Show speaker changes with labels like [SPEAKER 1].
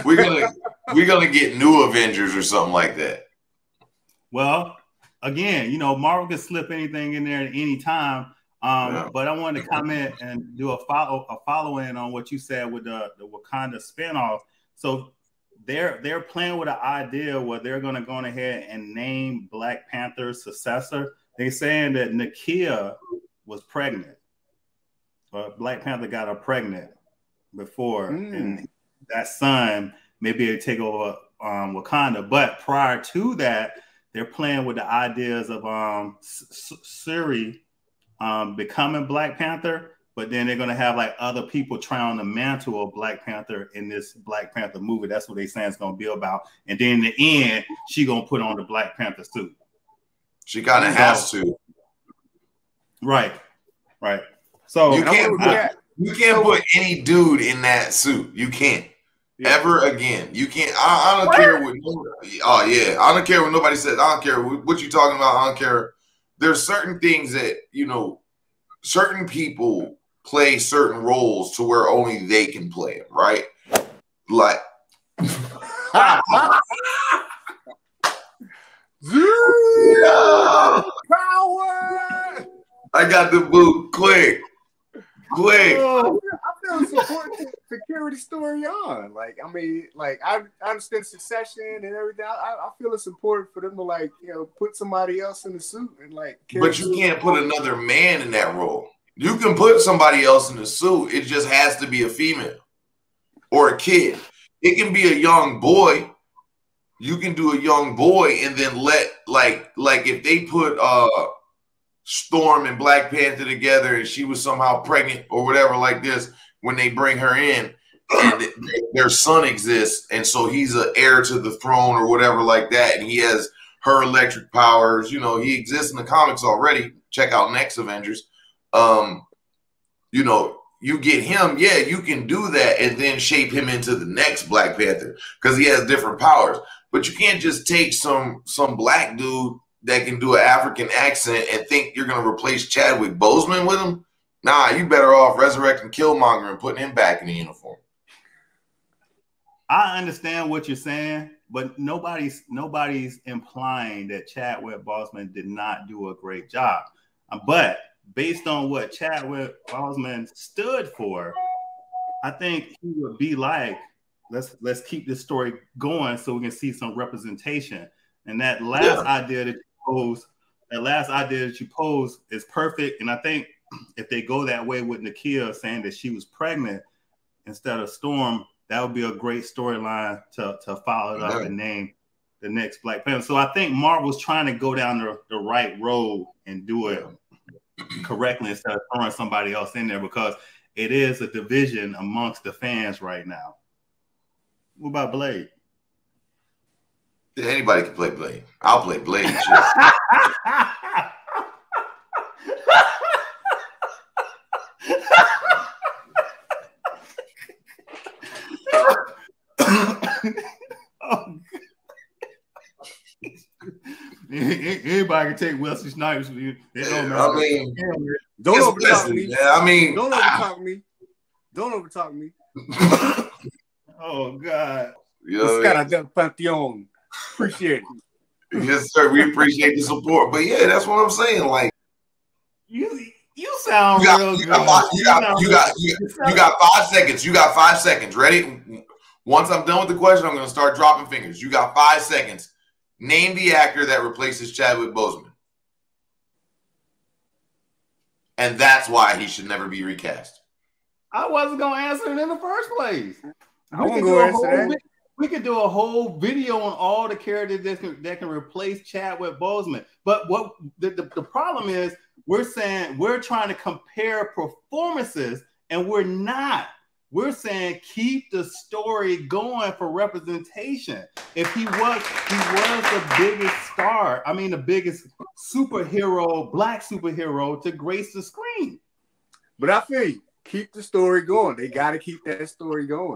[SPEAKER 1] we're gonna we're gonna get new Avengers or something like that.
[SPEAKER 2] Well, again, you know, Marvel can slip anything in there at any time. Um, yeah. But I wanted to comment and do a follow a follow in on what you said with the, the Wakanda spinoff. So they're they're playing with an idea where they're going to go ahead and name Black Panther's successor. They're saying that Nakia was pregnant, but Black Panther got her pregnant before, mm. and that son maybe they take over um, Wakanda. But prior to that, they're playing with the ideas of um, Shuri um, becoming Black Panther but then they're gonna have like other people try on the mantle of Black Panther in this Black Panther movie. That's what they saying it's gonna be about. And then in the end, she gonna put on the Black Panther suit.
[SPEAKER 1] She kind of has to.
[SPEAKER 2] Right, right. So
[SPEAKER 1] you can't put, you can't put any dude in that suit. You can't. Yeah. Ever again, you can't. I, I don't what? care what. Oh yeah, I don't care what nobody says. I don't care what, what you talking about. I don't care. There's certain things that you know certain people play certain roles to where only they can play them, right? Like Power! I got the boot quick. Quick.
[SPEAKER 3] Oh, I feel support to, to carry the story on. Like, I mean, like I, I understand succession and everything. I, I feel it's important for them to like, you know, put somebody else in the suit and like.
[SPEAKER 1] But you can't put another man in that role. You can put somebody else in the suit. It just has to be a female or a kid. It can be a young boy. You can do a young boy and then let like like if they put uh Storm and Black Panther together and she was somehow pregnant or whatever like this when they bring her in and their son exists and so he's an heir to the throne or whatever like that and he has her electric powers you know he exists in the comics already check out next avengers um, you know, you get him, yeah, you can do that and then shape him into the next Black Panther because he has different powers. But you can't just take some some black dude that can do an African accent and think you're gonna replace Chadwick Boseman with him. Nah, you better off resurrecting Killmonger and putting him back in the uniform.
[SPEAKER 2] I understand what you're saying, but nobody's nobody's implying that Chadwick Boseman did not do a great job. Uh, but based on what Chadwick Boseman stood for, I think he would be like, let's let's keep this story going so we can see some representation. And that last yeah. idea that you posed, that last idea that you posed is perfect. And I think if they go that way with Nakia saying that she was pregnant instead of Storm, that would be a great storyline to, to follow it up and name the next Black Panther. So I think Marvel's trying to go down the, the right road and do it correctly instead of throwing somebody else in there because it is a division amongst the fans right now. What about Blade?
[SPEAKER 1] Anybody can play Blade. I'll play Blade.
[SPEAKER 2] oh, Anybody can take Wesley Snipes. You
[SPEAKER 1] know, I mean,
[SPEAKER 3] don't overtalk me.
[SPEAKER 1] Yeah, I mean,
[SPEAKER 3] don't ah. overtalk me. Don't overtalk me.
[SPEAKER 2] oh God.
[SPEAKER 3] Escara del Panteon. Appreciate it.
[SPEAKER 1] Yes, sir. We appreciate the support. But yeah, that's what I'm saying. Like
[SPEAKER 2] you you sound
[SPEAKER 1] you got,
[SPEAKER 2] real
[SPEAKER 1] you got, you, got, you, got, you, got, you got five seconds. You got five seconds. Ready? Once I'm done with the question, I'm gonna start dropping fingers. You got five seconds. Name the actor that replaces Chadwick Boseman. And that's why he should never be recast.
[SPEAKER 2] I wasn't gonna answer it in the first place.
[SPEAKER 3] I won't go answer that.
[SPEAKER 2] We could do a whole video on all the characters that can, that can replace Chadwick Boseman. But what the, the, the problem is, we're saying we're trying to compare performances, and we're not. We're saying keep the story going for representation. If he was, he was the biggest star. I mean, the biggest superhero, black superhero to grace the screen.
[SPEAKER 3] But I think keep the story going. They got to keep that story going.